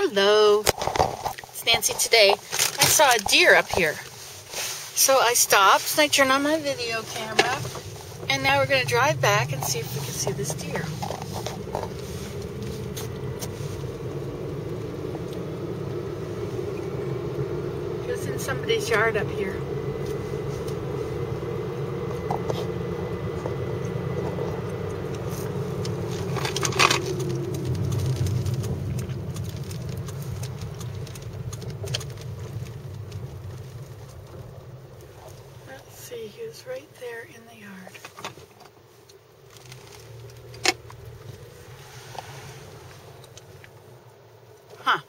Hello. It's Nancy today. I saw a deer up here. So I stopped and I turned on my video camera. And now we're going to drive back and see if we can see this deer. He was in somebody's yard up here. Let's was right there in the yard. Huh.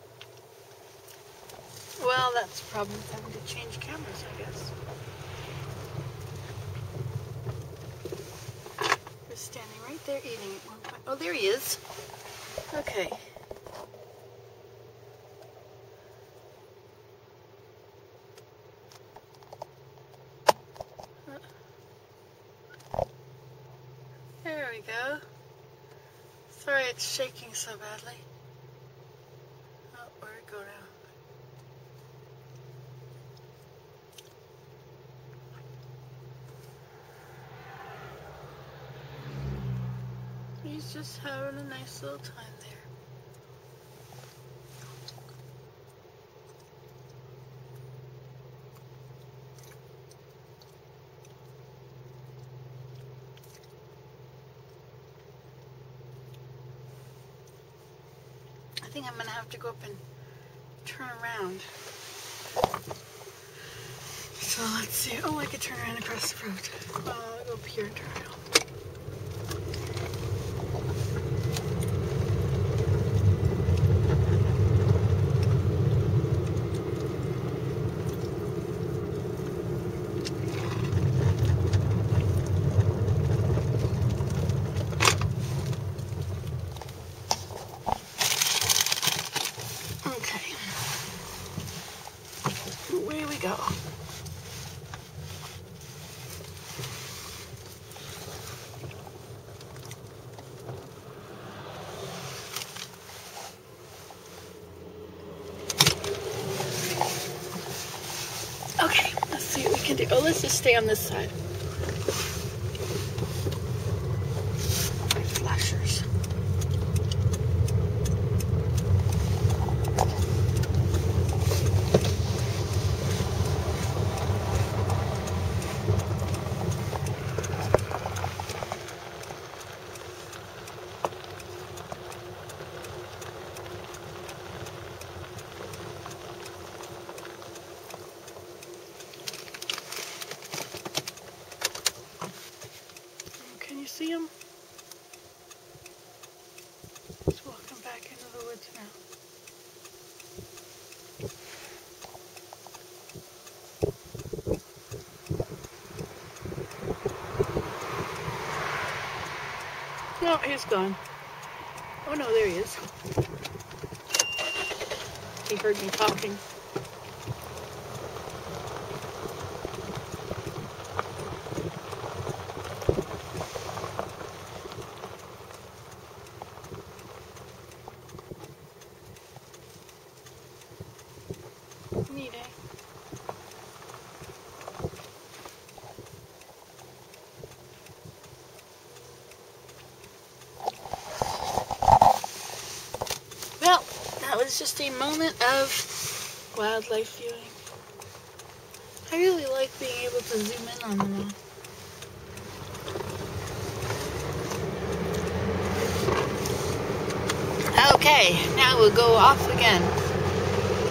Well, that's the problem with having to change cameras, I guess. He was standing right there eating at one point. Oh, there he is. Okay. There we go. Sorry it's shaking so badly. Oh, where'd it go now? He's just having a nice little time there. I think I'm gonna have to go up and turn around. So let's see. Oh, I could turn around across the road. Uh, I'll go up here and turn around. Okay. Away go. Okay, let's see what we can do. Oh, let's just stay on this side. Flashers. Can you see him? He's walking back into the woods now. No, he's gone. Oh no, there he is. He heard me talking. Neat, eh? Well, that was just a moment of wildlife viewing. I really like being able to zoom in on them all. Okay, now we'll go off again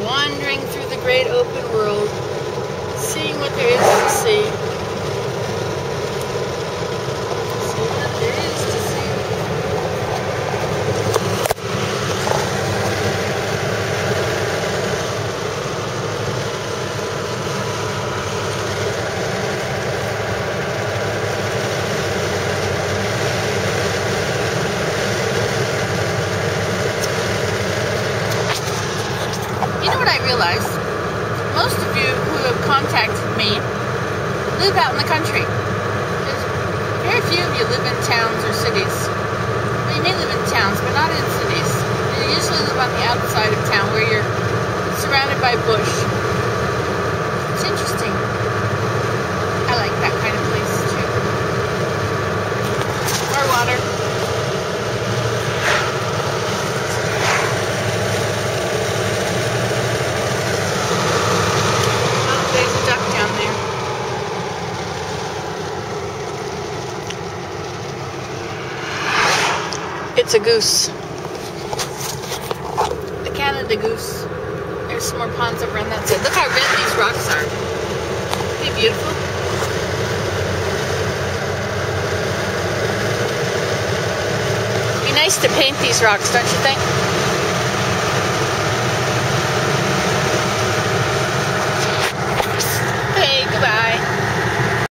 wandering through the great open world, seeing what there is to see. Realized? Most of you who have contacted me live out in the country. Very few of you live in towns or cities. Well, you may live in towns, but not in cities. You usually live on the outside of town where you're surrounded by bush. It's interesting. I like that kind of place too. More water. Oh, there's a duck down there. It's a goose. The Canada goose. There's some more ponds over on that side. Look how red these rocks are. Isn't they beautiful? Be nice to paint these rocks, don't you think?